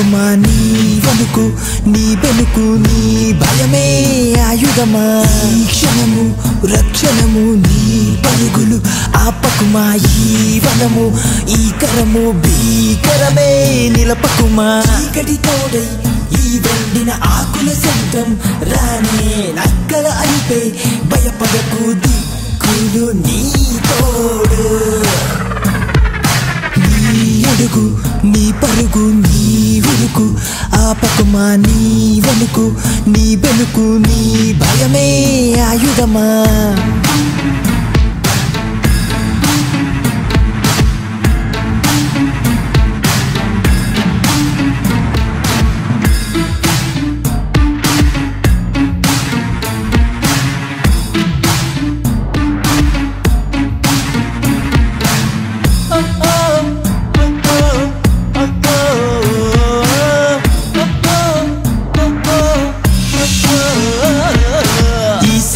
నీ వణుకు నీ బెనుకు నీ భయమే ఆయుధమా? ఈ క్షణము రక్షణము నీ పరుగులు ఆపకుమా? ఈ వనము ఈ కరము భీకరమే నిలపకుమా? చీకటి తోడై ఈ వెండిన ఆకుల శబ్దం రానే నక్కల అయితే భయపడకు దిక్కులు నీ తోడు. నీ అడుగు నీ పరుగు నీ ఉరుకు ఆపకుమా నీ వణుకు నీ బెనుకు నీ భయమే ఆయుధమా?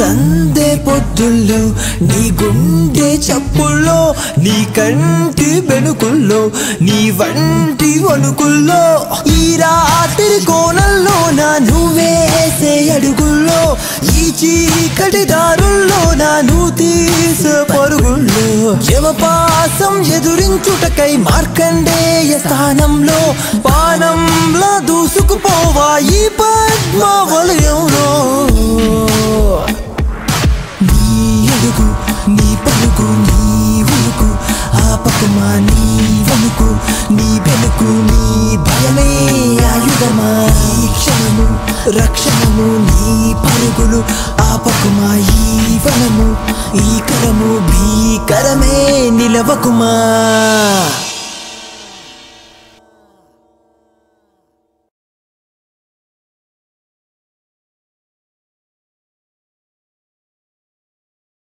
సందే పొద్దుల్లో నీ గుండె చప్పుల్లో నీ కంటి బెనుకుల్లో నీ వంటి వణుకుల్లో. ఈ రాత్రి కోణల్లో నా నువ్వేసే అడుగుల్లో ఈ చీకటి దారుల్లో నా నువ్వు తీసే పరుగుల్లో. యమపాసం ఎదురించుటకై మార్కండేయ స్థానంలో పానంలా దూసుకుపోవా ఈ పద్మావళి. నీ పలుకు నీ ఉలుకు ఆపకుమా నీ వణుకు నీ వెలుగు నీ భయమే ఆయుధమా. ఈ క్షణము రక్షణము నీ పరుగులు ఆపకుమా ఈ వనము ఈ కరము భీకరమే నిలవకుమా.